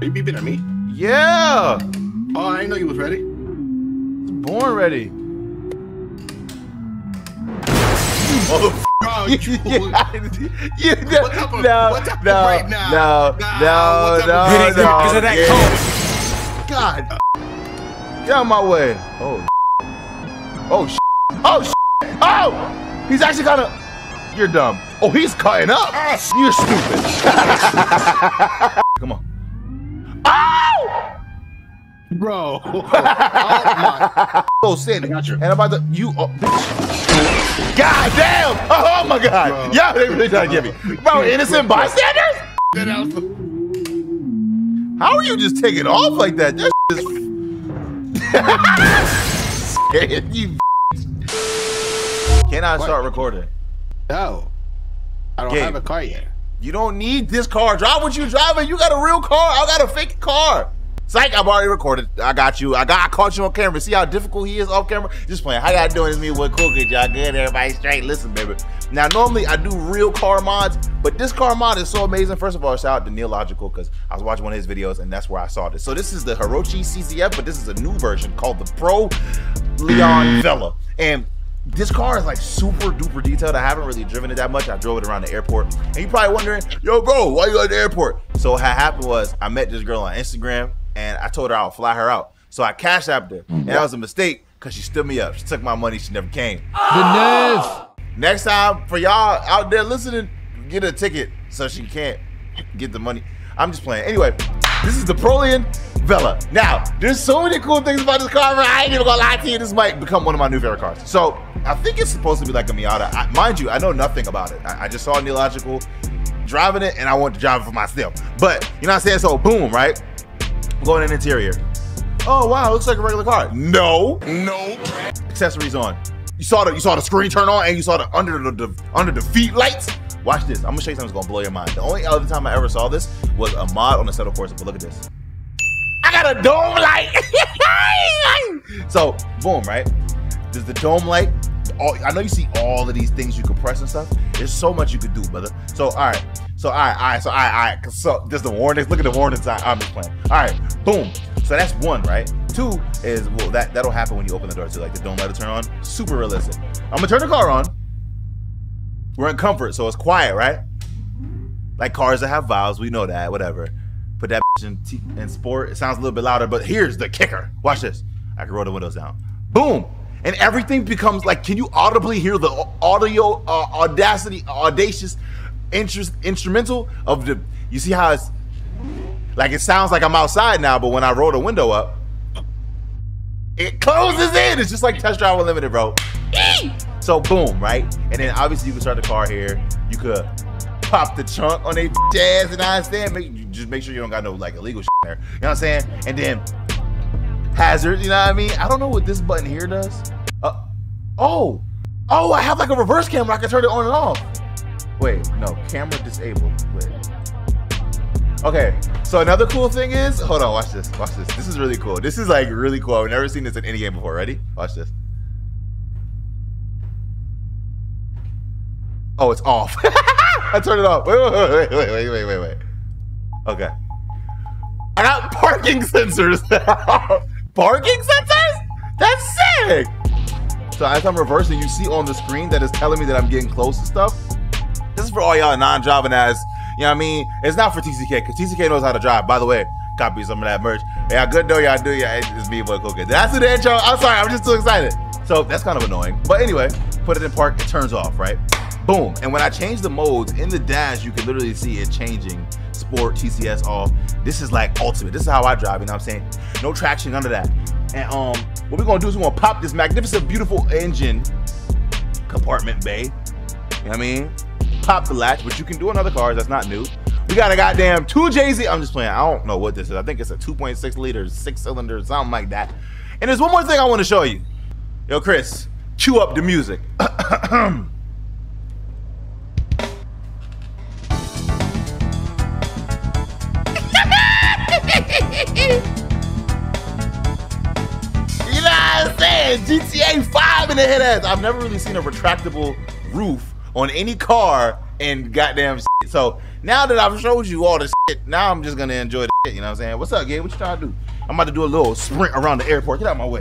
Are you beeping at me? Yeah. Oh, I didn't know you was ready. Born ready. Oh, oh you, yeah, you, no, What's up, no, what's up no, right now? no, Nah, no, what's no, with- It ain't no, because of that yeah. God, get out of my way. Oh, oh, sh- oh, sh- oh, he's actually kind of. You're dumb. Oh, he's cutting up. Ah, you're stupid. Come on. Bro. oh my. Oh, Sandy. I got you. And I'm about to you. Oh, bitch. God damn! Oh my God! Bro. Yeah, they really trying to get me, bro. Innocent bystanders. How are you just taking off like that? That is. you. Can I start recording? No, I don't Gabe. have a car yet. You don't need this car. Drive what you driving. You got a real car. I got a fake car. Psych, I've already recorded. I got you. I got I caught you on camera. See how difficult he is off camera? Just playing. How y'all doing? It's me with Cool Kid. Y'all good? Everybody straight? Listen, baby. Now, normally I do real car mods, but this car mod is so amazing. First of all, shout out to Neil Logical because I was watching one of his videos and that's where I saw this. So this is the Hirochi CCF, but this is a new version called the Pro Leon Vela. And this car is like super duper detailed. I haven't really driven it that much. I drove it around the airport. And you're probably wondering, yo, bro, why you at the airport? So what happened was I met this girl on Instagram and I told her I'll fly her out. So I cash apped her. Mm. And that was a mistake because she stood me up. She took my money. She never came. The nerve. Next time, for y'all out there listening, get a ticket so she can't get the money. I'm just playing. Anyway, this is the Prolian Vela. Now, there's so many cool things about this car. I ain't even gonna lie to you. This might become one of my new favorite cars. So, I think it's supposed to be like a Miata. I, mind you, I know nothing about it. I, I just saw Neological driving it, and I want to drive it for myself. But you know what I'm saying? So, boom, right? Going in interior. Oh wow, looks like a regular car. No, No. accessories on. You saw the you saw the screen turn on and you saw the under the, the under the feet lights. Watch this. I'm gonna show you something that's gonna blow your mind. The only other time I ever saw this was a mod on the Settle Force. But look at this. I got a dome light. so boom, right? There's the dome light. All, I know you see all of these things you can press and stuff. There's so much you could do, brother. So all right. So all right, all right. So all right, all right. So there's the warnings. Look at the warning sign. I'm just playing. All right, boom. So that's one, right? Two is well that that'll happen when you open the door too. Like the dome light will turn on. Super realistic. I'm gonna turn the car on. We're in comfort, so it's quiet, right? Like cars that have valves, we know that. Whatever. Put that in, T- in sport. It sounds a little bit louder, but here's the kicker. Watch this. I can roll the windows down. Boom. And everything becomes like, can you audibly hear the audio uh, audacity, audacious interest, instrumental of the? You see how it's like it sounds like I'm outside now, but when I roll the window up, it closes in. It's just like Test Drive Unlimited, bro. So boom, right? And then obviously you can start the car here. You could pop the trunk on a jazz, and I understand. Make, just make sure you don't got no like illegal shit there. You know what I'm saying? And then hazard. You know what I mean? I don't know what this button here does. Uh, oh, oh, I have like a reverse camera. I can turn it on and off. Wait, no, camera disabled. Wait. Okay, so another cool thing is, hold on, watch this, watch this. This is really cool. This is like really cool. I've never seen this in any game before. Ready? Watch this. Oh, it's off. I turned it off. Wait, wait, wait, wait, wait, wait, wait, wait. Okay. I got parking sensors. parking sensors? That's sick. So as I'm reversing, you see on the screen that is telling me that I'm getting close to stuff. Is for all y'all non-driving ass. You know what I mean? It's not for TCK because TCK knows how to drive. By the way, copy some of that merch. Y'all good though, y'all do. Yeah, it's me, boy, Cookie. That's the intro. I'm sorry, I'm just too excited. So that's kind of annoying. But anyway, put it in park. It turns off, right? Boom. And when I change the modes in the dash, you can literally see it changing. Sport, TCS, off. This is like ultimate. This is how I drive. You know what I'm saying? No traction, none of that. And um, what we're gonna do is we're gonna pop this magnificent, beautiful engine compartment bay. You know what I mean? Pop the latch, which you can do in other cars. That's not new. We got a goddamn two JZ. I'm just playing. I don't know what this is. I think it's a 2.6 liter, six cylinder, something like that. And there's one more thing I want to show you. Yo, Chris, chew up the music. GTA 5 in the head ass. I've never really seen a retractable roof on any car and goddamn shit. So now that I've showed you all the shit, now I'm just gonna enjoy the shit. You know what I'm saying? What's up, Gabe? What you trying to do? I'm about to do a little sprint around the airport. Get out of my way.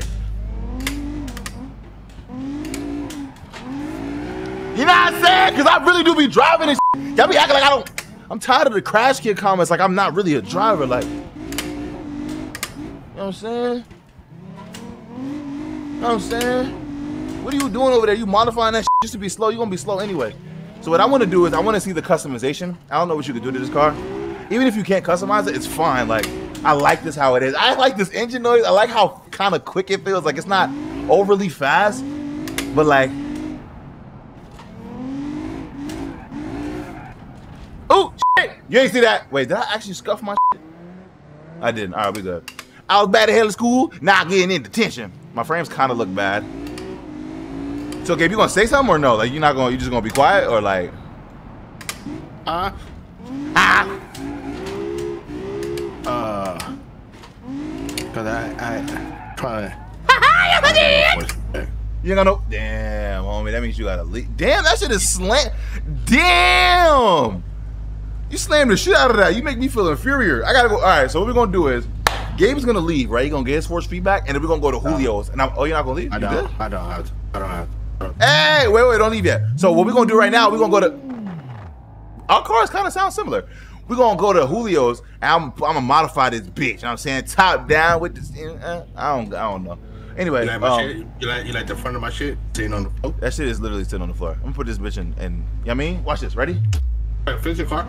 You know what I'm saying? Cause I really do be driving and shit. Y'all be acting like I don't. I'm tired of the crash kid comments. Like I'm not really a driver. Like, you know what I'm saying? You know what I'm saying? What are you doing over there? You modifying that just to be slow? You're gonna be slow anyway. So what I want to do is I want to see the customization. I don't know what you could do to this car. Even if you can't customize it, it's fine. Like I like this how it is. I like this engine noise. I like how kind of quick it feels. Like it's not overly fast, but like. Oh shit! You ain't see that? Wait, did I actually scuff my shit? I didn't. All right, we good. I was bad at hell in school. Not getting in detention. My frames kind of look bad. So, Gabe, you gonna say something or no? Like, you're not gonna, you just gonna be quiet or like? Uh, Ah! uh, cause I, I try. You ain't got no. Damn, homie. That means you gotta leave. Damn, that shit is slant. Damn. You slammed the shit out of that. You make me feel inferior. I gotta go. All right. So what we're gonna do is, Gabe's gonna leave. Right? He's gonna get his force feedback, and then we're gonna go to Julio's. And I'm. Oh, you're not gonna leave? I You don't. good? I don't have. To, I don't have. To, I don't- Hey, wait, wait, don't leave yet. So what we're gonna do right now? We're gonna go to. Our cars kind of sound similar. We're gonna go to Julio's, and I'm, I'm gonna modify this bitch. You know what I'm saying top down with this. uh, I don't. I don't know. Anyway, You like my um, shit? You like you like the front of my shit sitting on the floor? That shit is literally sitting on the floor. I'm gonna put this bitch in, and you know what I mean? Watch this. Ready? Hey, Fix your car.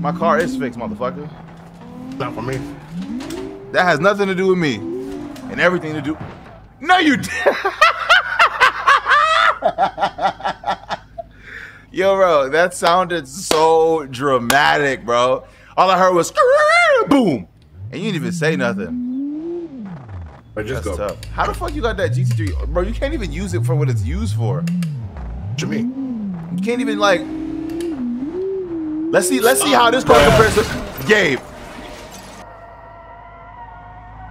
My car is fixed, motherfucker. Not for me. That has nothing to do with me, and everything to do. No, you. Yo, bro, that sounded so dramatic, bro. All I heard was boom, and you didn't even say nothing. But just That's go. tough. How the fuck you got that GT3, bro? You can't even use it for what it's used for. What you mean? You can't even like. Let's see. Let's see how this car compares to Gabe.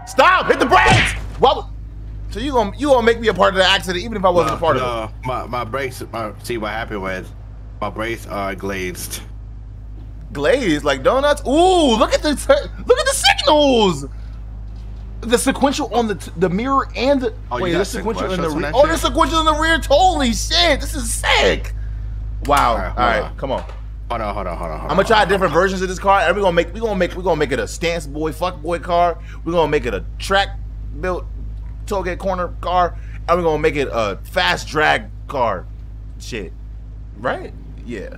Stop! Hit the brakes! Would- So you gonna you gonna make me a part of the accident even if I wasn't a part of it? no, my my brakes. My, see what happened was my brakes are uh, glazed. Glazed like donuts. Ooh, look at the look at the signals. The sequential on the t- the mirror and the Oh, wait, there's sequential in the rear. Oh, there's sequential in the rear. Holy shit, this is sick. Wow. All All right, right, on. come on. Hold on, hold on, hold on. Hold I'm gonna try different versions of this car, and we're gonna make we're gonna make we're gonna make it a stance boy, fuck boy car. We're gonna make it a track built tailgate corner car, and we're gonna make it a fast drag car. Shit, right? Yeah.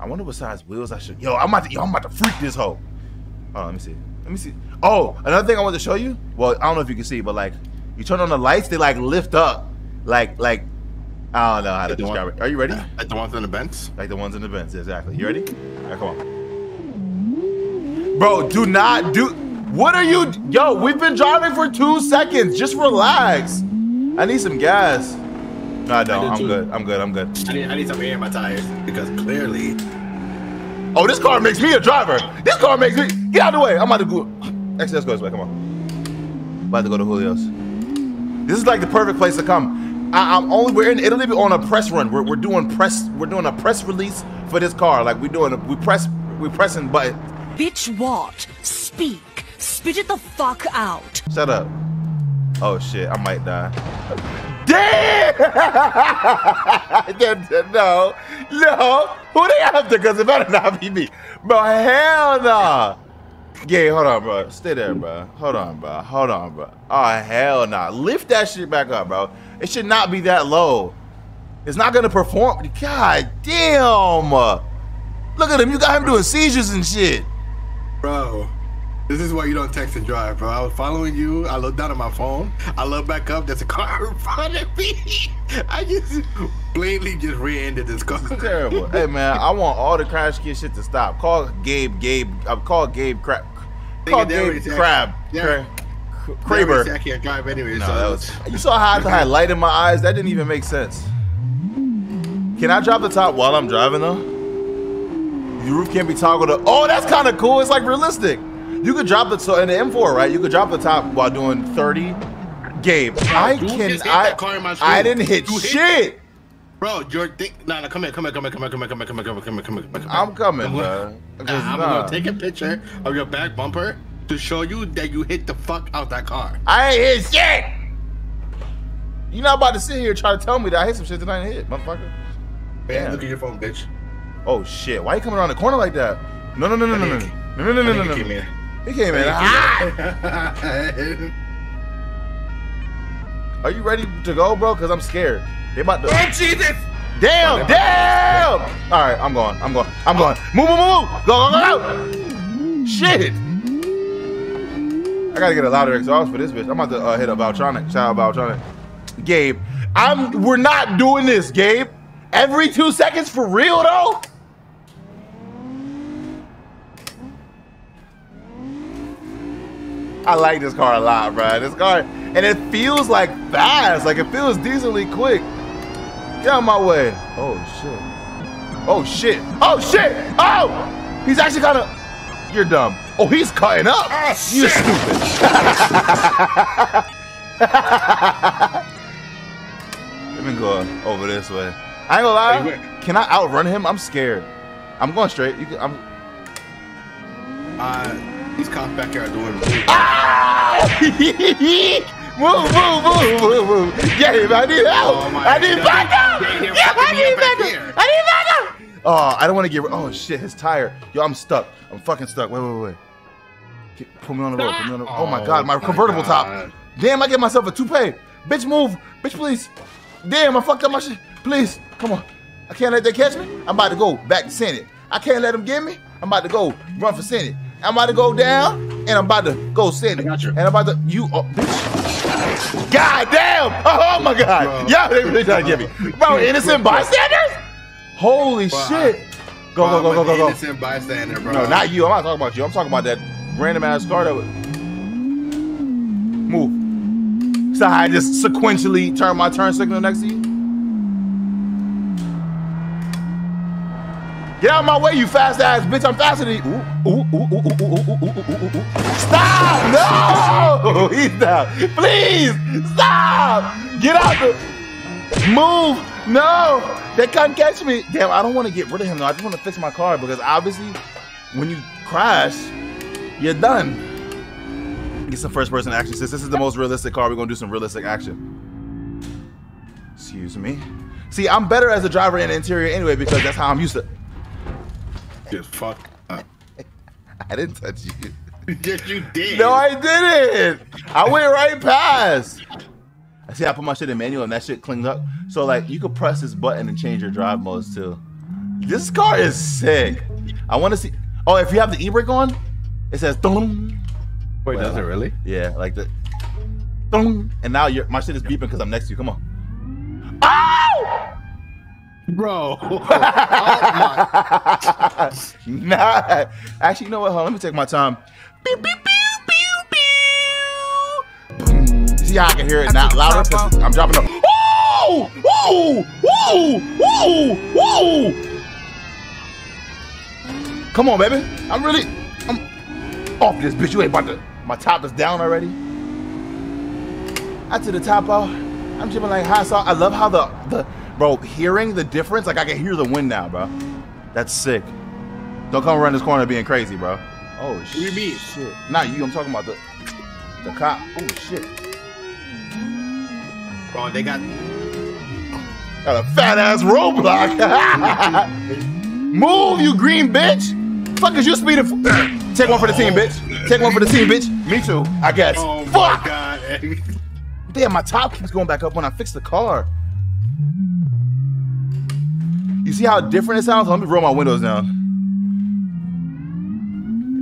I wonder what size wheels I should. Yo, I'm about to. Yo, I'm about to freak this hoe. Oh, let me see. Let me see. Oh, another thing I want to show you. Well, I don't know if you can see, but like, you turn on the lights, they like lift up, like like. I don't know how to the one- describe it. Are you ready? Like the ones in the vents. Like the ones in the vents, exactly. You ready? All right, come on. Bro, do not do. What are you? Yo, we've been driving for two seconds. Just relax. I need some gas. No, I don't. I I'm too. good. I'm good. I'm good. I need, I need some air in my tires because clearly. Oh, this car makes me a driver. This car makes me. Get out of the way. I'm about to go. Actually, let's go this way. Come on. I'm about to go to Julio's. This is like the perfect place to come. I, I'm only we're in Italy but on a press run. We're, we're doing press. We're doing a press release for this car. Like we're doing. A, we press. We pressing buttons. Bitch what? Speak. Spit it the fuck out. Shut up. Oh shit, I might die. Damn! no, no. Who they after? Cause it better not be me. Bro, hell nah. Yeah, hold on, bro. Stay there, bro. Hold on, bro. Hold on, bro. Oh hell nah. Lift that shit back up, bro. It should not be that low. It's not gonna perform. God damn. Look at him. You got him doing seizures and shit. Bro, this is why you don't text and drive, bro. I was following you. I looked down at my phone. I looked back up. There's a car in front of me. I just blatantly just rear-ended this car. terrible. hey man, I want all the crash kid shit to stop. Call Gabe, Gabe. I'm uh, call Gabe Crab. Call Nigga, they already Gabe Crab. Yeah. Kraber. I can't drive anyway. No, so that was. You saw how I had light in my eyes? That didn't even make sense. Can I drop the top while I'm driving though? The roof can't be toggled up. Oh, that's kind of cool. It's like realistic. You could drop the so in the M4, right? You could drop the top while doing 30. Gabe, I can. I car in my I didn't hit You hit shit. Bro, your thing. Nah, nah, come here, come here, come here, come here, come here, come here, come here, come here, come here, come here. I'm coming, I'm gonna, nah, I'm gonna take a picture of your back bumper to show you that you hit the fuck out that car. I ain't hit shit. You not about to sit here trying to tell me that I hit some shit that I didn't hit, motherfucker. Man, Damn. look at your phone, bitch. Oh shit! Why you coming around the corner like that? No, no, no, no, no, no, no, no, no, no, no, no. Came in. He came in. Ah! Are you ready to go, bro? Cause I'm scared. They about to. Oh Jesus! Damn! Damn! All right, I'm going. I'm going. I'm going. Move, move, move, move! Go, go, go, go! Shit! I gotta get a louder exhaust for this bitch. I'm about to uh, hit a Valtronic. Shout out Valtronic. Gabe, I'm. We're not doing this, Gabe. Every two seconds for real though. I like this car a lot, bro. This car, and it feels like fast. Like it feels decently quick. Get out of my way. Oh shit. Oh shit. Oh shit. Oh! He's actually kind of. You're dumb. Oh, he's cutting up. You're stupid. Let me go over this way. I ain't gonna lie. Can I outrun him? I'm scared. I'm going straight. You can, I'm. Uh, these cops back here are doing. Ah! move, move, move, move, move. Gabe, I need help. Oh I need God. backup. Yeah, I need up back backup. I need backup. Oh, I don't want to get. Oh shit, his tire. Yo, I'm stuck. I'm fucking stuck. Wait, wait, wait. Get, put me on the road. Put me on the, oh, my god, my convertible top. God. Damn, I get myself a toupee. Bitch, move. Bitch, please. Damn, I fucked up my shit. Please, come on. I can't let they catch me. I'm about to go back to Senate. I can't let them get me. I'm about to go run for Senate. I'm about to go down, and I'm about to go Senate. I got you. And I'm about to you. Oh, bitch. God damn! Oh my god! Y'all they really trying to get me, bro. Innocent bystanders. Holy Bro, shit! Go Bro, go go go go go. Innocent bystander, bro. No, not you. I'm not talking about you. I'm talking about that random ass car that would move. So I just sequentially turn my turn signal next to you. Get out of my way, you fast ass bitch. I'm faster than you. Ooh, ooh, ooh, ooh, ooh, ooh, ooh, ooh, ooh, ooh. Stop! No! He's down. Please stop! Get out the move. No, they can't catch me. Damn, I don't want to get rid of him though. I just want to fix my car because obviously, when you crash, you're done. Get some first person action. Since this is the most realistic car, we're gonna do some realistic action. Excuse me. See, I'm better as a driver in the interior anyway because that's how I'm used to. Just fuck up. I didn't touch you. Yes, you did. No, I didn't. I went right past. I see. I put my shit in manual and that shit cleaned up. So like, you could press this button and change your drive modes too. This car is sick. I want to see. Oh, if you have the e-brake on, it says dum. Wait, does it really? Yeah, like the dum. And now your my shit is beeping because I'm next to you. Come on. Ow! Bro. oh, oh nah. Actually, you know what? Hold on, let me take my time. Pew, pew, pew, pew, pew. Mm. See how I can hear it not louder because I'm dropping up. Whoa! Whoa! Whoa! Whoa! Whoa! Come on, baby. I'm really. I'm off this bitch. You ain't about to. My top is down already. Out to the top off. I'm jibbing like hot sauce. I love how the the bro hearing the difference. Like I can hear the wind now, bro. That's sick. Don't come around this corner being crazy, bro. Oh do you mean? shit. Not you. I'm talking about the the cop. Oh shit. Bro, they got. Got a fat ass roadblock. Move, you green bitch. Fuck is you speeding? Take one for the team, bitch. Take one for the team, bitch. Me too, I guess. Oh Fuck. my god. Damn, my top keeps going back up when I fix the car. You see how different it sounds? Let me roll my windows down.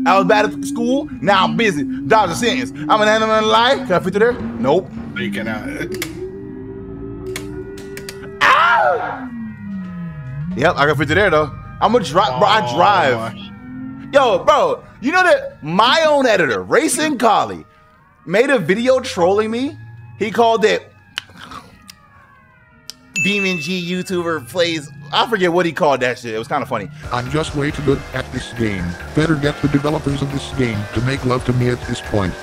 I was bad at school. Now I'm busy. Dodging sentence. I'm an animal in life. Can I fit through there? Nope. you cannot. Ow! Yep, I can fit through there though. I'm a drive, bro. I Oh, drive. Yo, bro, you know that my own editor, Racing Collie, made a video trolling me. He called it Demon G YouTuber plays. I forget what he called that shit. It was kind of funny. I'm just way too good at this game. Better get the developers of this game to make love to me at this point.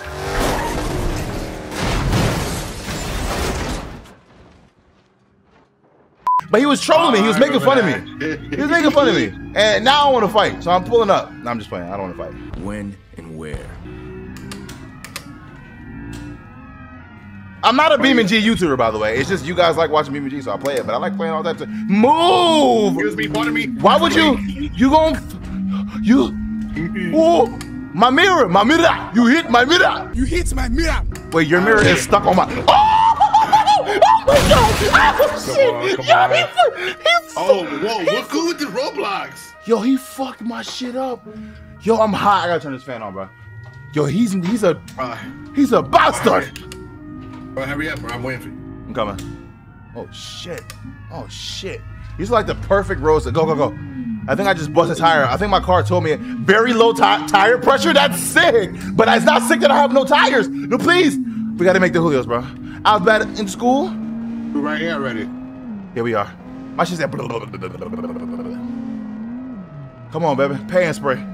But But he was trolling me. He was making fun of me. He was making fun of me. And now I want to fight. So I'm pulling up. No, I'm just playing. I don't want to fight. When and where? I'm not a BeamNG YouTuber, by the way. It's just you guys like watching BeamNG, so I play it. But I like playing all that. of move. Excuse me, pardon me. Why would you? You gon' you? Oh, my mirror, my mirror. You hit my mirror. You hit my mirror. Wait, your mirror is stuck on my. Oh, oh my god! Oh shit! Come Yo, on, he, come fu- he Oh, fu- whoa, he what's good with this Roblox? Yo, he fucked my shit up. Yo, I'm hot. I gotta turn this fan on, bro. Yo, he's he's a Uh, he's a bastard. Bro, hurry up, bro. I'm waiting for you. I'm coming. Oh shit. Oh shit. He's like the perfect roaster. Go, go, go. I think I just busted a tire. I think my car told me very low ti- tire pressure. That's sick. But it's not sick that I have no tires. No, please. We gotta make the Julios, bro. I was bad in school. We're right here already. Here we are. My shit said. Come on, baby. Pay and spray.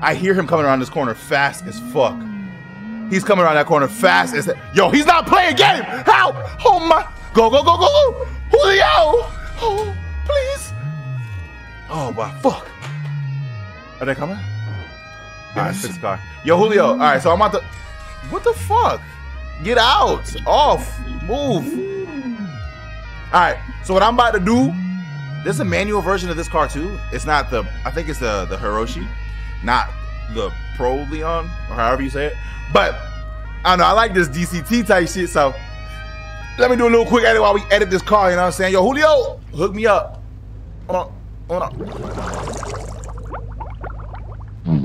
I hear him coming around this corner fast as fuck. He's coming around that corner fast as yo. He's not playing game. How? Oh my! Go go go go go! Julio! Oh please! Oh my fuck! Are they coming? All right, fix car. Yo, Julio. All right, so I'm about to. What the fuck? Get out! Off! Move! All right. So what I'm about to do? There's a manual version of this car too. It's not the. I think it's the the Hirochi, not the Pro Leon or however you say it. But I don't know. I like this DCT type shit. So let me do a little quick edit while we edit this car. You know what I'm saying? Yo, Julio, hook me up. Hold on. Hold on.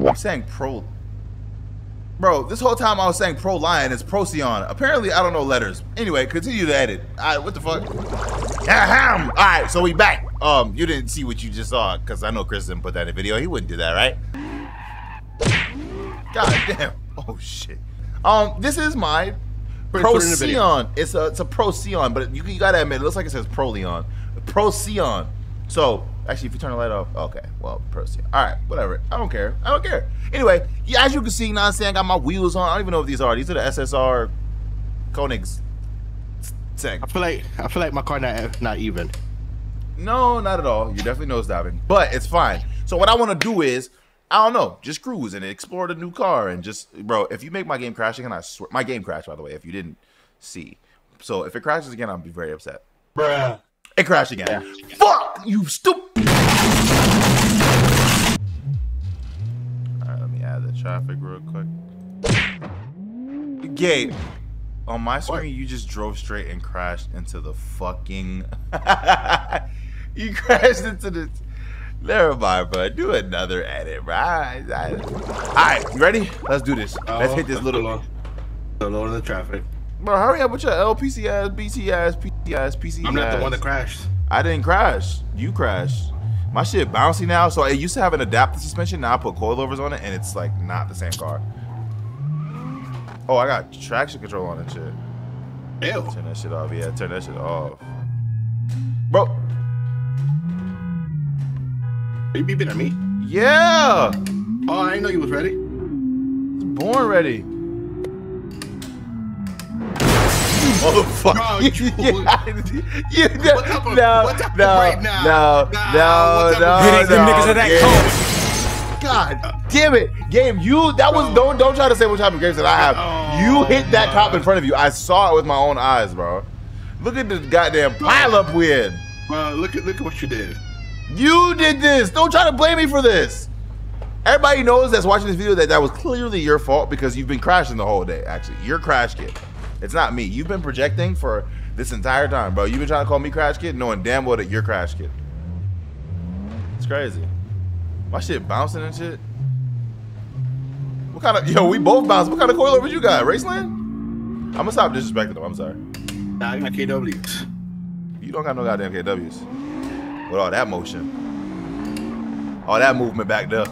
I'm saying Pro. Bro, this whole time I was saying Pro Lion, it's Procyon. Apparently, I don't know letters. Anyway, continue to edit. All right, what the fuck? Ahem. All right, so we back. Um, you didn't see what you just saw because I know Chris didn't put that in video. He wouldn't do that, right? God damn. Oh shit. Um, this is my Put- put it in the video. Procyon. It's a it's a Procyon, but you, you gotta admit it looks like it says Proleon. Procyon. So actually, if you turn the light off, okay. Well, Procyon. All right, whatever. I don't care. I don't care. Anyway, yeah, as you can see, you know what I'm saying, I got my wheels on. I don't even know what these are. These are the SSR Koenigs. I feel like I feel like my car not not even. No, not at all. You're definitely nose diving, but it's fine. So what I want to do is, I don't know, just cruise and explore the new car and just, bro. If you make my game crash again, I swear, my game crashed by the way. If you didn't see, so if it crashes again, I'll be very upset. Bruh. It crashed again. Fuck you, stupid. All right, let me add the traffic real quick. Gabe, on my screen, you just drove straight and crashed into the fucking. you crashed into the. Never mind, bro. Do another edit, bro. All right, all right, you ready? Let's do this. Let's uh, hit this Oh, little. Hold on the traffic. Bro, hurry up with your LPC ass, BC ass, PC ass, PC I'm not the one that crashed. I didn't crash. You crashed. My shit bouncy now. So it used to have an adaptive suspension. Now I put coilovers on it, and it's like not the same car. Oh, I got traction control on and shit. Ew. Turn that shit off. Yeah, turn that shit off. Bro, Are you beeping at me? yeah. Oh, I didn't know you was ready. It's born ready. Motherfucker. Bro, you- you, you, What type of- no, what type of no, right now? no, Nah, no, what type no, of- It ain't them no, niggas of that yeah. God damn it, game! You that was don't don't try to say what type of games that I have. you Oh, hit that cop in front of you. I saw it with my own eyes, bro. Look at the goddamn pile up we in. Bro, look at look at what you did. You did this. Don't try to blame me for this. Everybody knows that's watching this video that that was clearly your fault because you've been crashing the whole day. Actually, you're crash kid. It's not me. You've been projecting for this entire time, bro. You've been trying to call me crash kid, knowing damn well that you're crash kid. It's crazy. My shit bouncing and shit. What kind of yo? We both bounce. What kind of coilovers you got? Raceland? I'm gonna stop disrespecting them. I'm sorry. Nah, I got KWs. You don't got no goddamn KWs. With all that motion. All that movement back there.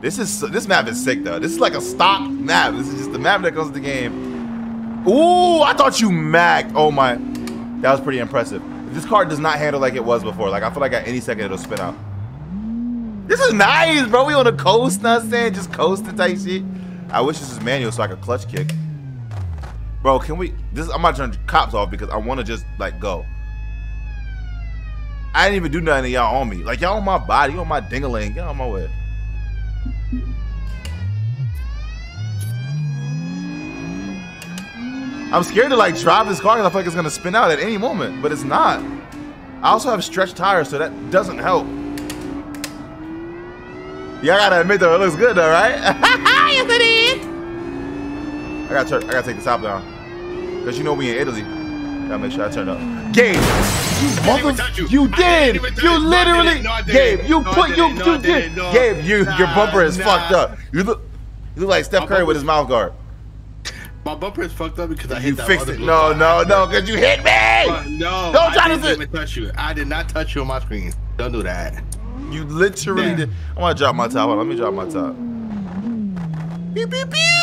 This is this map is sick though. This is like a stock map. This is just the map that comes with the game. Ooh, I thought you macked. Oh my. That was pretty impressive. This card does not handle like it was before. Like I feel like at any second it'll spin out. This is nice, bro. We on the coast, I'm saying? Just coasting type shit. I wish this was manual so I could clutch kick. Bro, can we? This I'm not turning cops off because I want to just like go. I didn't even do nothing. and Y'all on me. Like y'all on my body, you on my dingaling. Get on my way. I'm scared to like drive this car because I feel like it's gonna spin out at any moment, but it's not. I also have stretched tires, so that doesn't help. Yeah, I gotta admit though, it looks good though, right? yes, it is. I gotta turn, I gotta take the top down, cause you know we in Italy. Gotta make sure I turn up. Gabe, you mother, you. you did, didn't even touch you you. No, I literally. No, Gabe, you No, put, you, didn't. No, I you did, Gabe, you, your bumper is fucked up. You look, you look like Steph Curry with his mouth guard. My bumper is fucked up because I hit You that fixed it. No, no, no, cause you hit me. But no, Don't try I didn't sit- even touch you. I did not touch you on my screen. Don't do that. You literally Yeah. did. I want to drop my top. Hold on, let me drop my top. Pew, pew, pew,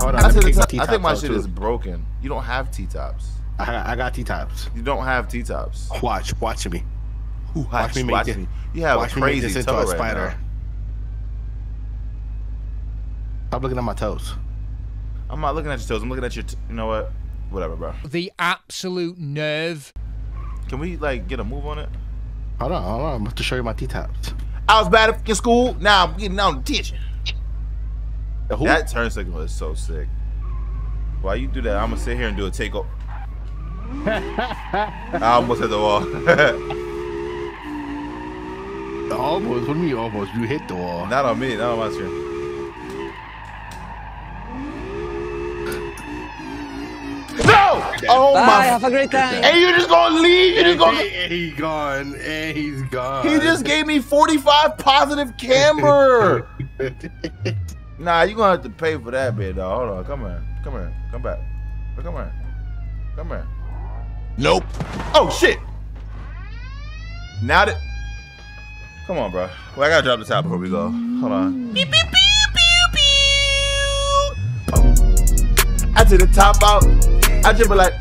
Hold on. I, think take my I think my shit out, is broken. You don't have T-tops. I got, I got T-tops. You don't have T-tops. Watch, watch me. Who Watch me make watch this- me. You have watch a me make crazy this into toe a right spider. now. Stop looking at my toes. I'm not looking at your toes. I'm looking at your. T- you know what? Whatever, bro. The absolute nerve. Can we like get a move on it? Hold on, hold on. I'm about to show you my T-tops. I was bad in school. Now I'm getting on attention. The who? That turn signal is so sick. Why you do that? I'm gonna sit here and do a takeover. I almost hit the wall. almost. What do you mean almost? You hit the wall. not on me. Not on my screen. No! Oh Bye, my! have a great time. And you just gonna leave? You just gonna? And he gone. And he's gone. He just gave me 45 positive camber. nah, you gonna have to pay for that bit, dog. Hold on, come here, come here, come back, come here, come here. Nope. Oh shit! Now that, come on, bro. Well, I gotta drop the top before we go. Hold on. Beep, beep. Oh. I took the top out. I just be like,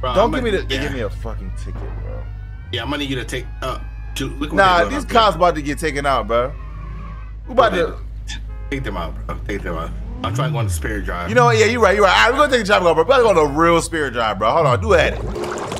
Bro, don't I'm give me the. like- They yeah. give me a fucking ticket, bro. Yeah, I'm gonna need you to take. Uh, ju- look Nah, they're these cops about to get taken out, bro. We about to. Take them out, bro. Take them out. I'm trying to go on the spirit drive. You know what? Yeah, you're right. You're right. All right, we're gonna take a drive, bro. We're about to go on a real spirit drive, bro. Hold on, do it.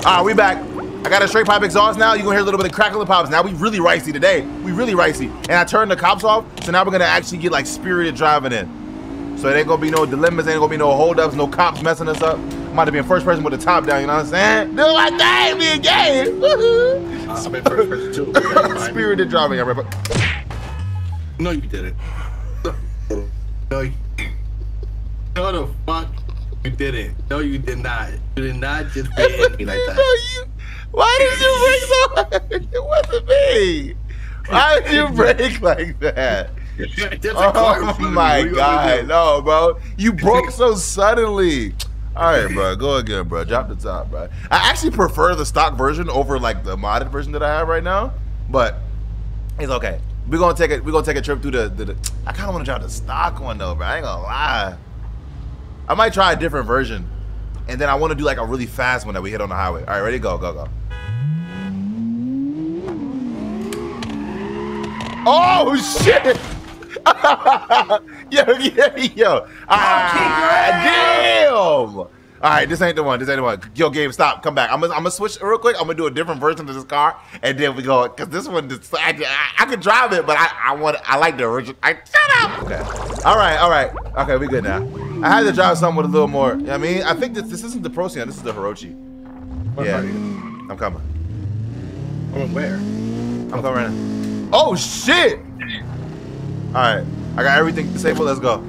All right, we back. I got a straight pipe exhaust now. You're gonna hear a little bit of crackling pops. Now we really ricey today. We really ricey. And I turned the cops off, so now we're gonna actually get like spirited driving in. So it ain't gonna be no dilemmas, ain't gonna be no holdups, no cops messing us up. I'm about to be in first person with the top down, you know what I'm saying? Do my thing, be a game. Woohoo. Uh, I'm in first person too. Spirited driving, everybody. No, you didn't. No, you. No, the fuck you didn't. No, you did not. You did not just hit me like that. You- Why did you break so hard? It wasn't me. Why did you break like that? There's a oh car Oh my What you gonna god, do? no, bro. You broke so suddenly. All right, bro. Go again, bro. Drop the top, bro. I actually prefer the stock version over like the modded version that I have right now, but it's okay. We're gonna take it. We're gonna take a trip through the. the, the I kind of want to drive the stock one though, bro. I ain't gonna lie. I might try a different version, and then I want to do like a really fast one that we hit on the highway. All right, ready? Go, go, go. Oh shit! yo, yo, yo. Ah, damn! All right, this ain't the one. This ain't the one. Yo, game, stop. Come back. I'm gonna, I'm gonna switch real quick. I'm gonna do a different version of this car, and then we go. Cause this one, I, I, I could drive it, but I, I want, I like the original. I shut up. Okay. All right, all right. Okay, we good now. I had to drive something with a little more. You know what I mean, I think this, this isn't the Procyon. This is the Hirochi. What Yeah? I'm coming. I'm where? I'm coming right now. Oh shit! All right, I got everything disabled. Let's go.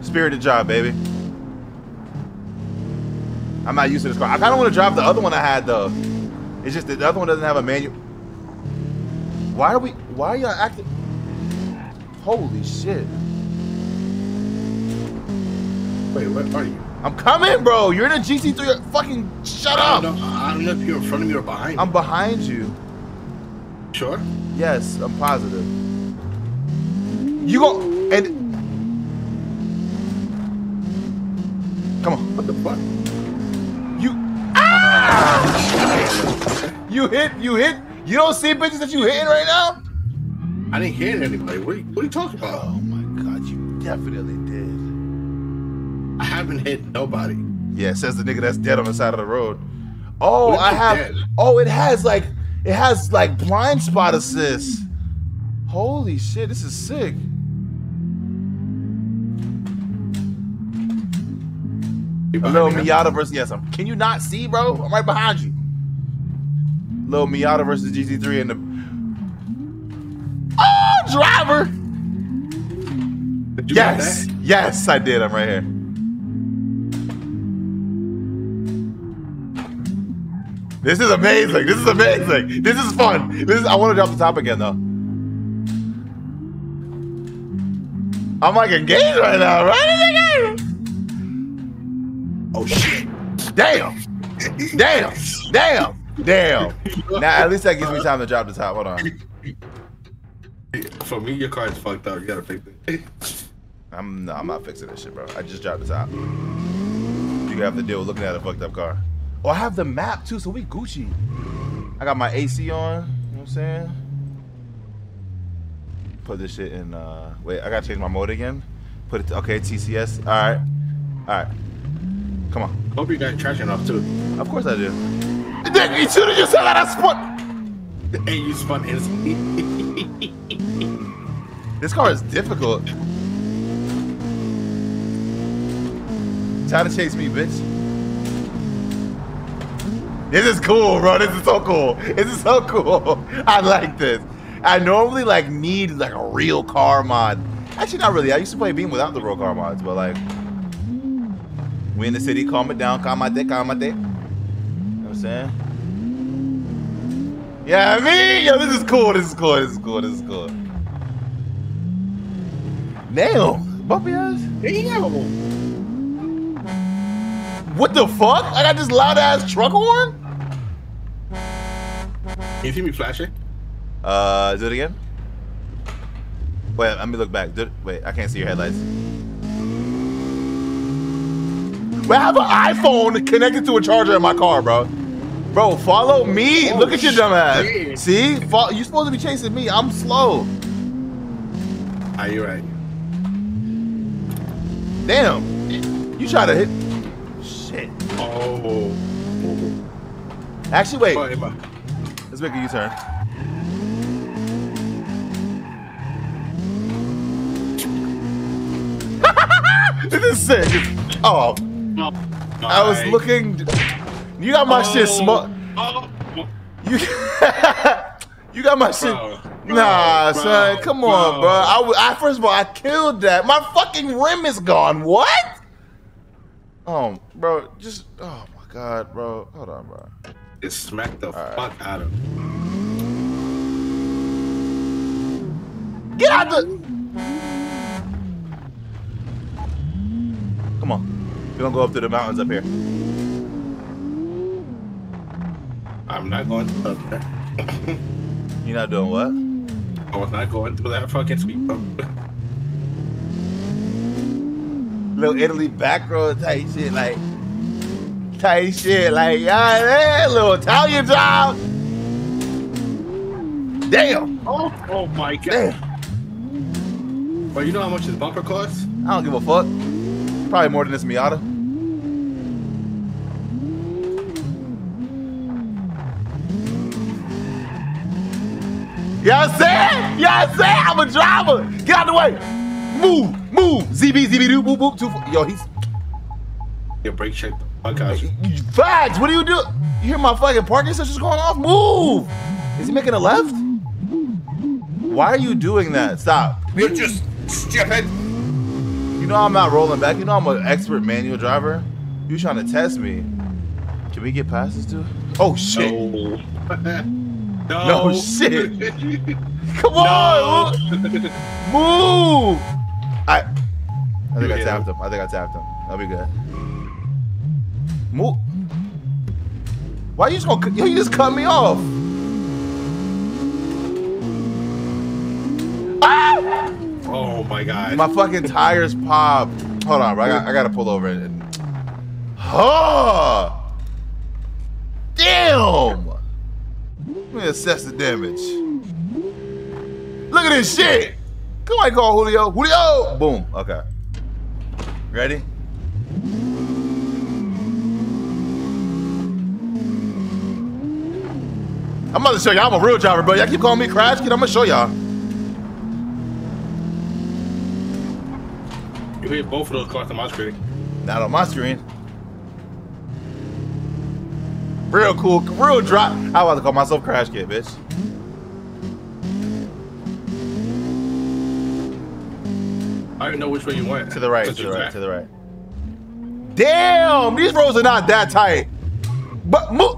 Spirited job, baby. I'm not used to this car. I kind of want to drive the other one I had though. It's just the other one doesn't have a manual. Why are we? Why are y'all acting? Holy shit! Wait, what are you? I'm coming, bro. You're in a GT3. Fucking shut up. know. I don't know if you're in front of me or behind. me. I'm behind you. sure. Yes, I'm positive. You go and come on. What the fuck? You ah! You hit. You hit. You don't see bitches that you hitting right now. I didn't hit anybody. What are you, what are you talking about? Oh my god, you definitely did. I haven't hit nobody. Yeah, says the nigga that's dead on the side of the road. Oh, I have. that? Oh, it has like it has like blind spot assist. Holy shit, this is sick. Little? Miata versus yes. I'm, can you not see, bro? I'm right behind you. Little Miata versus GT3 in the. Oh, driver! Did you got Yes, yes, I did. I'm right here. This is amazing. This is amazing. This is fun. This is. I want to drop the top again though. I'm like engaged right now, right? Oh shit! Damn. Damn. Damn. Damn. Now at least that gives me time to drop the top. Hold on. For me, your car is fucked up. You gotta fix it. I'm no, I'm not fixing this shit, bro. I just dropped the top. You gonna have to deal with looking at a fucked up car. Oh, I have the map too, so we Gucci. I got my AC on. You know what I'm saying? Put this shit in. uh Wait, I gotta change my mode again. Put it. To, okay, TCS. All right. All right. Come on. Hope you got traction off too. Of course I do. Nigga, you should have just said that I spun. And you spun instantly. This car is difficult. Try to chase me, bitch. This is cool, bro. This is so cool. This is so cool. I like this. I normally like need like a real car mod. Actually, not really. I used to play Beam without the real car mods, but like, we in the city. Calm it down. Calm my dick. Calm my dick. You know what I'm saying? Yeah, I mean, yo, this is cool. This is cool. This is cool. This is cool. Damn, bumpy ass. Damn! What the fuck? I got this loud ass truck horn. Can you see me flashing? Uh, do it again. Wait, let me look back. Do it- wait, I can't see your headlights. Wait, I have an iPhone connected to a charger in my car, bro. Bro, follow me. Oh, look at your dumb ass. shit. See, Fo- you supposed to be chasing me. I'm slow. Ah, you're right. Damn. You try to hit. Shit. Oh. Actually, wait. Oh. Let's make a U-turn. this is sick. It's- oh, I was looking. You got my shit Oh. smart. Oh. You, you got my shit. Bro, nah, bro, son. Come on, bro. I, I first of all, I killed that. My fucking rim is gone. What? Oh, bro. Just. Oh my god, bro. Hold on, bro. It smacked the right. fuck out of him. Get out the. Come on. We're gonna go up to the mountains up here. I'm not going up there. You're not doing what? I was not going through that fucking bump. Little Italy back road type shit, like tight shit, like yeah, yeah, little Italian job. Damn, Oh, oh my god. damn. But you know how much this bumper costs? I don't give a fuck. Probably more than this Miata. I said, yeah, I said, I'm a driver. Get out the way. Move, move. ZB, ZB, doo, boop, boop, two. Yo, he's Your brake check the fuck out. you. Facts. What do you do? You hear my fucking parking sensors going off? Move. Is he making a left? Why are you doing that? Stop. You're just stupid. You know I'm not rolling back. You know I'm an expert manual driver. You trying to test me? Can we get past this dude? Oh shit! No. no. No shit. Come on, move! I, I think I tapped him. I think I tapped him. That'll be good. Move. Why you just gonna? Yo, you just cut me off. Ah! Oh my god. My fucking tires popped. Hold on, bro. I, got, I gotta pull over and. Oh! Damn! Let me assess the damage. Look at this shit! Come on, call Julio. Julio! Boom. Okay. Ready? I'm about to show y'all I'm a real driver, bro. Y'all keep calling me Crash Kid. I'm gonna show y'all. You hit both of those cars on my screen. Not on my screen. Real cool, real drop. I about to call myself Crash Kid, bitch. I don't know which way you went. To the right, Since to the right, to the right. Damn, these roads are not that tight. But move,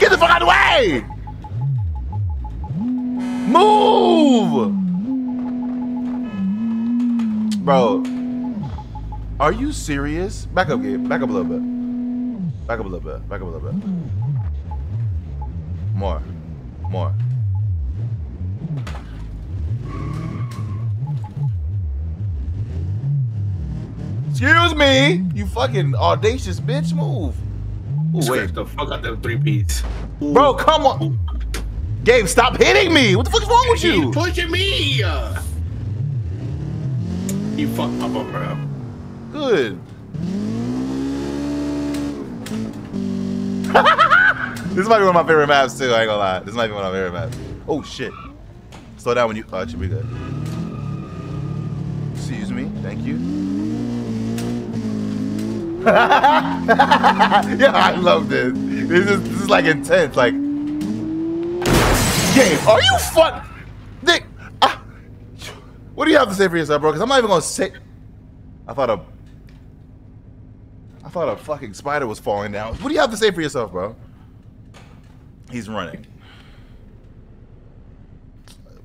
get the fuck out of the way. Move, bro. Are you serious? Back up, kid. Back up a little bit. Back up a little bit. Back up a little bit. More, more. Excuse me, you fucking audacious bitch. Move. Ooh, wait, the fuck out them three P's. bro, come on. Gabe, stop hitting me. What the fuck is wrong with He's you? pushing me. You fucked my bumper up. Good. This might be one of my favorite maps too. I ain't gonna lie. This might be one of my favorite maps. Oh shit. Slow down when you. Oh, it should be good. Excuse me. Thank you. yeah, I love this. This is this is like intense. Like, game. Are you fuck? Nick, ah, what do you have to say for yourself, bro? Because I'm not even gonna say. I thought a. I thought a fucking spider was falling down. What do you have to say for yourself, bro? He's running.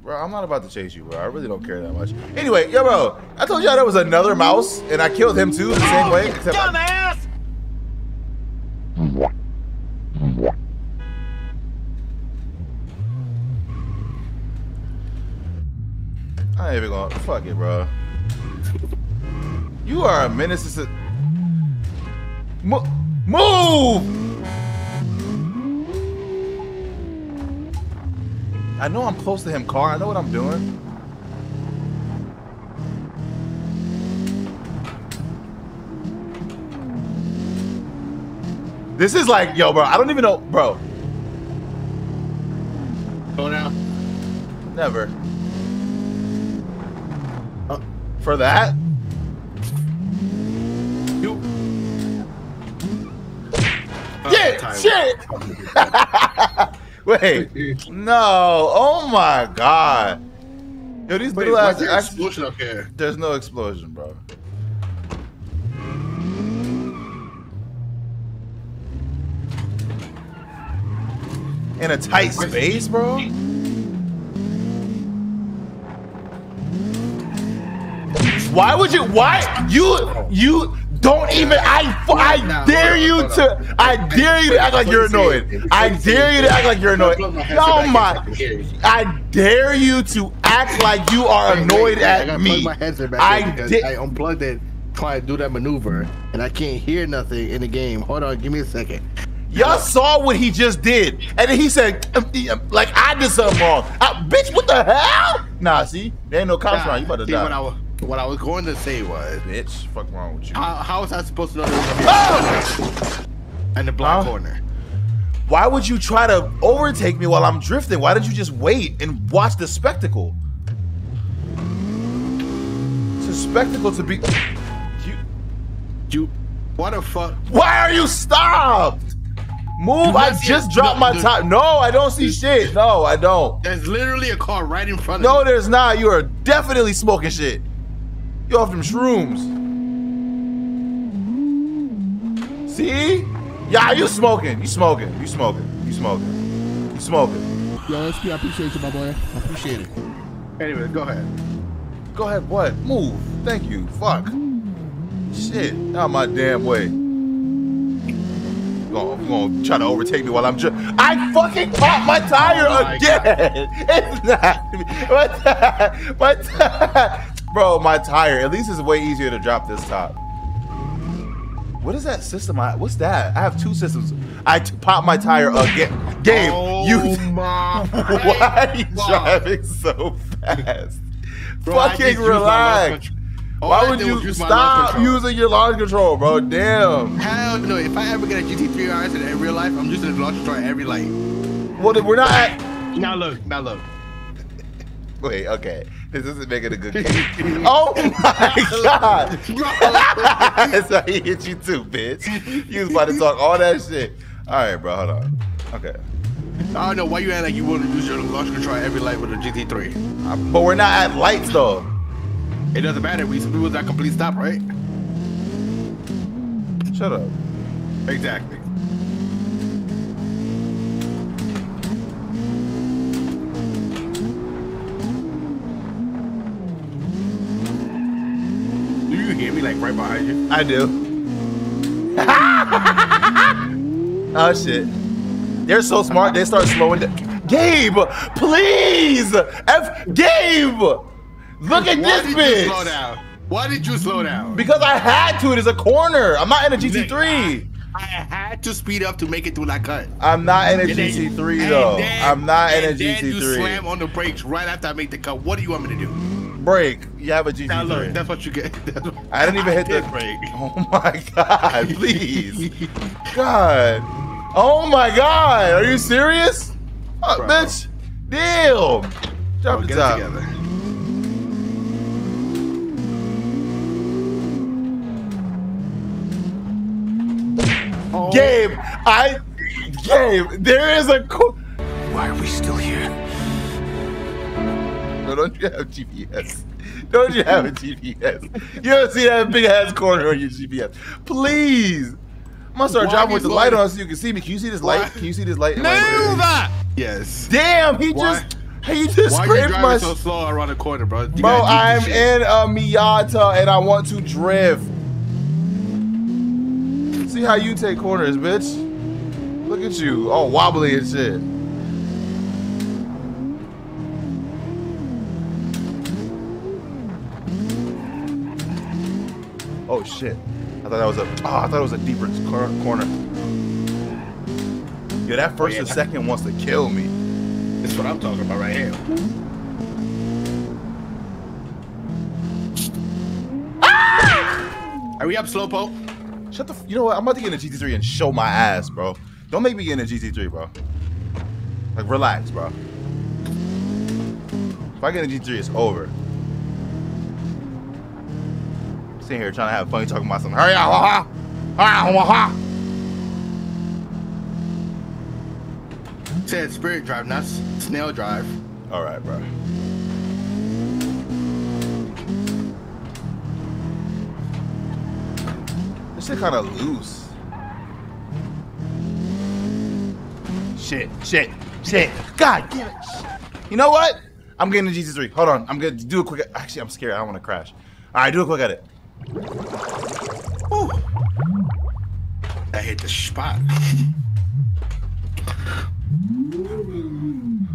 Bro, I'm not about to chase you, bro. I really don't care that much. Anyway, yo, bro, I told y'all there was another mouse, and I killed him too the same way. Except I- I ain't even gonna fuck it, bro. You are a menace to. Mo- move! I know I'm close to him, car. I know what I'm doing. This is like, yo, bro. I don't even know, bro. Go now. Never. Uh, for that? Shit. Wait, no. Oh my god. Yo, these Wait, little why's ass. there explosion up here? There's no explosion, bro. In a tight space, bro. Why would you? Why you? You don't even. I. I Nah, dare you to. I dare you to act like you're annoyed. I dare you to act like you're annoyed. Oh my. I dare you to act like you are annoyed at me. my headset back I. I unplugged it trying to do that maneuver, and I can't hear nothing in the game. Hold on, give me a second. Y'all saw what he just did, and then he said, um, um, "Like I did something wrong." Uh, bitch, what the hell? Nah, see, there ain't no cops around. You about to I, die. What I was going to say was, Bitch, fuck wrong with you? how, how was I supposed to know there ah! was a in the black Huh? corner? Why would you try to overtake me while I'm drifting? Why didn't you just wait and watch the spectacle? It's a spectacle to be. You, You, what the fuck? why are you stopped? Move! I just dropped No, my top. No, I don't see shit. No, I don't. There's literally a car right in front No, of me. No, there's not. You are definitely smoking shit. You off them shrooms. See? Yeah, you smoking. You smoking. You smoking. You smoking. You smoking. Yo, SP, I appreciate you, my boy. I appreciate it. Anyway, go ahead. Go ahead. What? Move. Thank you. Fuck. Shit. Out my damn way. Gonna, gonna try to overtake me while I'm just. I fucking popped my tire Oh my again. It's not. My tire. My tire. Bro, my tire. At least it's way easier to drop this top. What is that system? I, what's that? I have two systems. I pop my tire again. Game, oh you. my Why are you God. driving so fast? Bro, Fucking just used my launch relax. Why would you stop using your launch control, bro? Damn. Hell no! If I ever get a GT3 RS in real life, I'm using the launch control every light. Well, we're not at. Now look, now look. Wait, okay. This isn't making a good case. oh my god! That's how he hit you too, bitch. You was about to talk all that shit. All right, bro. Hold on. Okay. I don't know why you act like you want to use your launch control every light with a GT3. Uh, But we're not at lights though. It doesn't matter. We we was at complete stop, right? Shut up. Exactly. Behind you? I do. oh shit. They're so smart. They start slowing down. Gabe, please. F Gabe. Look at Why this did you bitch. slow down? Why did you slow down? Because I had to. It is a corner. I'm not in a GT3. I had to speed up to make it through that cut. I'm not in a And GT3 and though. then- I'm not in a and then you slam on the brakes right after I make the cut. What do you want me to do? Break. You have a Now look, GT3. that's what you get. What- I didn't even hit the break. Oh my god, please. God. Oh my god. Are you serious? Bro. bitch. Damn. Drop Bro, the top. together. Oh, Gabe, I Gabe, there is a Why are we still here? No, don't you have GPS? Don't you have a GPS? You don't see that big ass corner on your GPS. Please. I'm gonna start Why driving with the light on so you can see me. Can you see this Why- light? Can you see this light? Move that! Yes. Damn, he Why- just he just Why are you scraped driving my so slow around the corner, bro? You Bro, I'm in a Miata and I want to drift. See how you take corners, bitch. Look at you, all wobbly and shit. Shit! I thought that was a. Oh, I thought it was a deeper cor- corner. Yeah, that first oh, yeah. and second wants to kill me. That's what I'm talking about right here. Ah! Hurry up, Slowpoke. Shut the. F- you know what? I'm about to get in a GT3 and show my ass, bro. Don't make me get in a GT3, bro. Like, relax, bro. If I get in a GT3, it's over. Sitting here trying to have fun, talking about something. Hurry up, ha ha, ha ha. Said spirit drive, not snail drive. All right, bro. This shit kind of loose. Shit, shit, shit. God damn it. You know what? I'm getting the GT3. Hold on. I'm gonna do a quick. Actually, I'm scared. I don't want to crash. All right, do a quick edit. Whew. I hit the spot.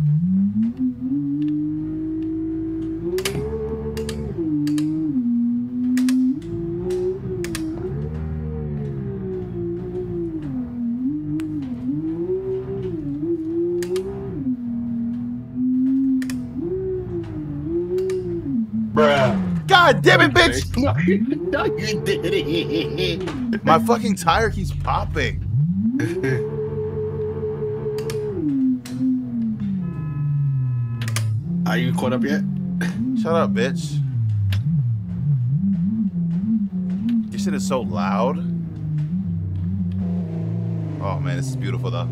God damn it, bitch! No, you, no, you did it. My fucking tire keeps popping. Are you caught up yet? Shut up, bitch. Your shit is so loud. Oh man, this is beautiful though.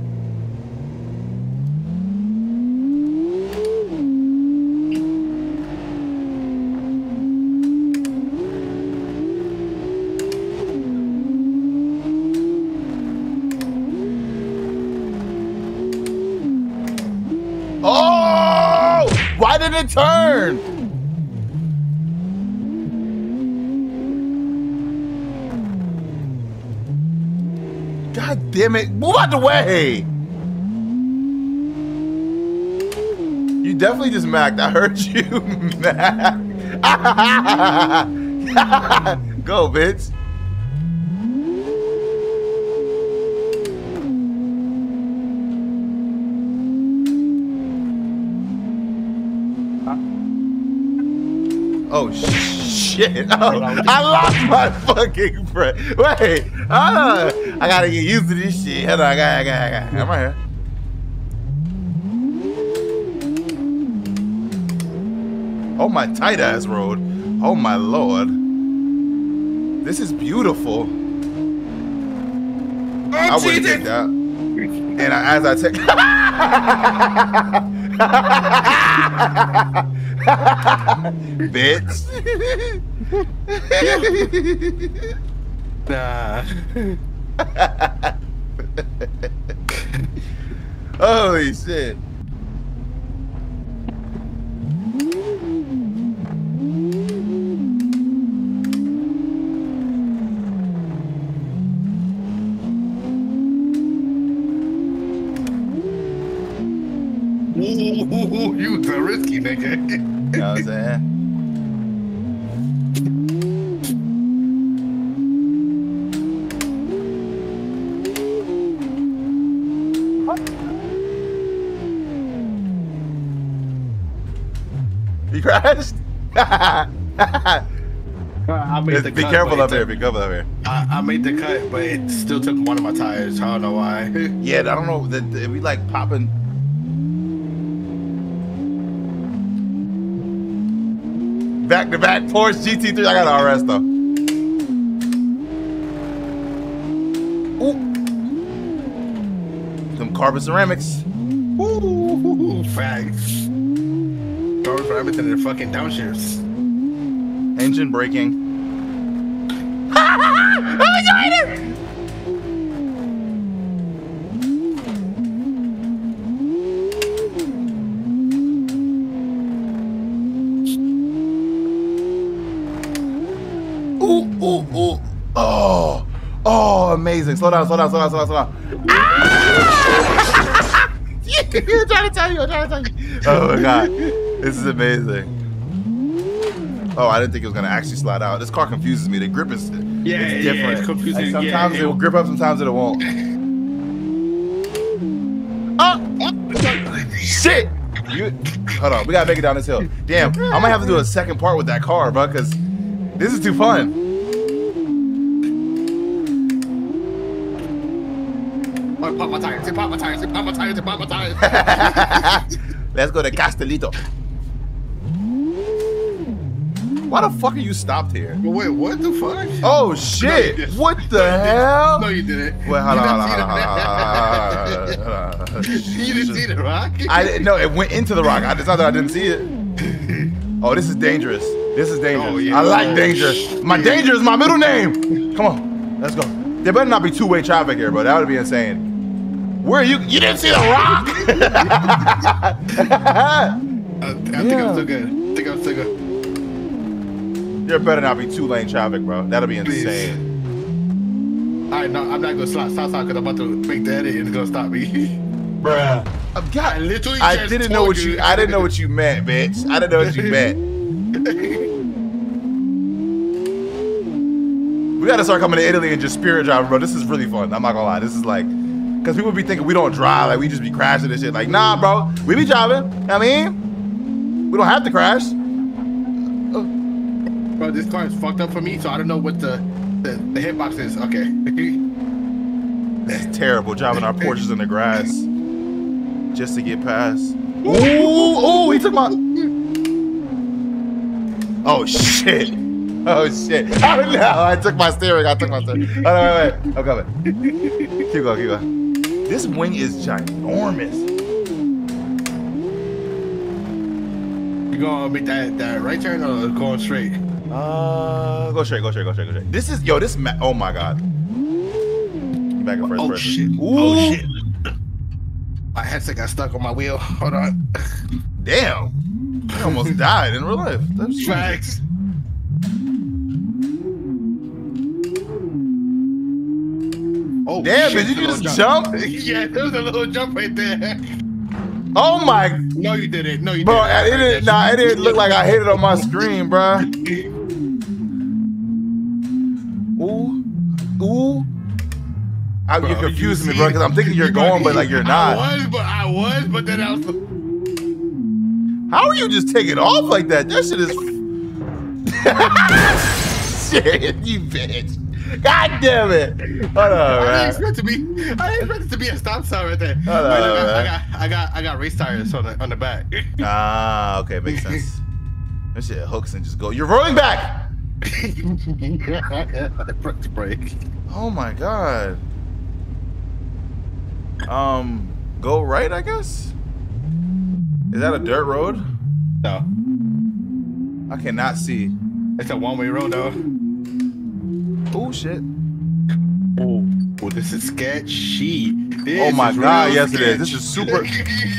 Out the way. You definitely just macked. I heard you, Mac. Go, bitch. Oh shit! Oh, I lost my fucking friend. Wait, uh, I gotta get used to this shit. Hold on, I got, I got, I got. I'm right here. Oh my tight ass road. Oh my lord. This is beautiful. I wouldn't take that. And I, as I take, bitch. Nah. Holy shit. Ooh, you the risky nigga. You know what I'm saying? You crashed? I made the be cut, careful up here. Be careful up here. I, I made the cut, but it still took one of my tires. I don't know why. Yeah, I don't know. That that we like popping. Back to back Porsche GT3. I got an RS though. Ooh. Some carbon ceramics. Ooh, facts. Cars for everything in the fucking downshifts. Engine braking. Slow down, slow down, slow down, slow down, slow down. Ah! I'm trying to tell you, I'm trying to tell you. Oh my god. This is amazing. Oh, I didn't think it was gonna actually slide out. This car confuses me. The grip is Yeah, it's yeah, different. it's confusing. Like, Yeah, sometimes it- it will grip up, sometimes it won't. Oh, shit! You, hold on, we gotta make it down this hill. Damn, I might have to do a second part with that car, bro, because this is too fun. Pop my tires, pop my tires, pop my tires, pop my tires. Let's go to Castelletto. Why the fuck are you stopped here? Wait, what the fuck? Oh shit! didn't. What the hell? No, you didn't. Wait, hold You on, hold on, hold on. You didn't see the rock? I didn't know it went into the rock. I just thought that I didn't see it. Oh, this is dangerous. This is dangerous. Oh, yeah. I like danger. My danger is my middle name. Come on, let's go. There better not be two-way traffic here, bro. That would be insane. Where are you? You didn't see the rock? I, I think Yeah. I'm still good. I think I'm still good. there better not be two-lane traffic, bro. That'll be Please. insane. All right, no, I'm not gonna stop, stop, stop, because I'm about to make that and it's gonna stop me. Bruh. Uh, God, I literally I just didn't know what you. you. I didn't know what you meant, bitch. I didn't know what you meant. We gotta start coming to Italy and just spirit driving, bro. This is really fun. I'm not gonna lie. This is like, cause people be thinking we don't drive, like we just be crashing and shit. Like, nah, bro, we be driving. I mean, we don't have to crash. Bro, this car is fucked up for me, so I don't know what the the, the hitbox is. Okay. That's terrible driving our Porsches in the grass just to get past. Ooh, ooh, he took my. Oh shit. Oh shit. Oh no, I took my steering. I took my steering. Oh no, wait, wait. I'm coming. Keep going, keep going. This wing is ginormous. you gonna make that, that right turn or going straight? Uh, go straight, go straight, go straight, go straight. This is yo, this ma- oh my god. Back in first Oh person. shit. Ooh, Oh shit. My headset got stuck on my wheel. Hold on. Damn. I almost died in real life. That's. Facts. Oh, Damn, shit, did you just jump? yeah, there was a little jump right there. Oh my No, you didn't. No, you Bro, didn't. Bro, it didn't. Nah, it didn't look like I hit it on my screen, bro. Ooh, ooh. I, Bro, you're you confusing me, bro, because I'm thinking you're going, but like you're not. I not. was, but I was, but then I was. How are you just taking off like that? That shit is. shit, you bitch. God damn it. Hold on, I didn't expect to be. I didn't expect it to be a stop sign right there. Hold on, I, got, I got, I got race tires on the on the back. Ah, okay, makes sense. This shit hooks and just go. You're rolling back. Press brake. Oh my god. Um, go right, I guess. Is that a dirt road? No, I cannot see. it's a one-way road though. Oh shit. Oh, oh this is sketchy. Oh this Oh my god, real yes it is. This is super.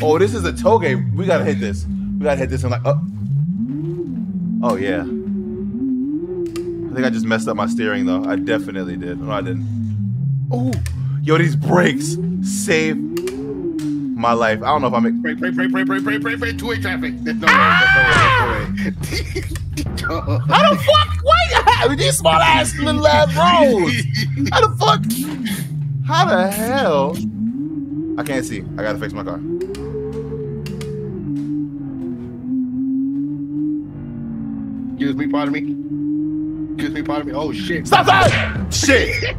Oh, this is a touge. We gotta hit this. We gotta hit this and like, oh. Oh yeah. I think I just messed up my steering though. I definitely did. No, I didn't. Oh, yo, these brakes save my life. I don't know if I'm. Brake, brake, brake, brake, brake, brake, brake, brake, two-way traffic. There's no ah! way. There's no way. There's no way. How the fuck? Why? With these small ass little ass roads. How the fuck? How the hell? I can't see. I gotta fix my car. Excuse me, pardon me. Excuse me, pardon me. Oh shit. Stop that! Shit.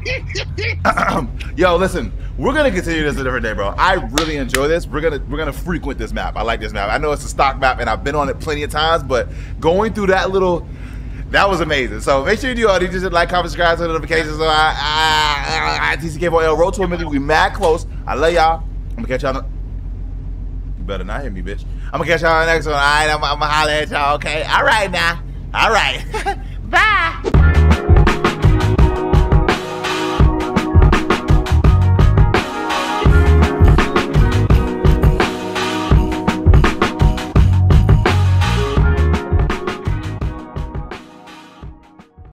Yo, listen. We're gonna continue this a different day, bro. I really enjoy this. We're gonna we're gonna frequent this map. I like this map. I know it's a stock map, and I've been on it plenty of times. But going through that little, that was amazing. So make sure you do all these. Just like, comment, subscribe, turn notifications. So I, I, I, TCK4L Road to a million. We mad close. I love y'all. I'm gonna catch y'all. You better not hit me, bitch. I'm gonna catch y'all on the next one. All right, I'm, I'm gonna holler at y'all. Okay. All right now. All right. Bye.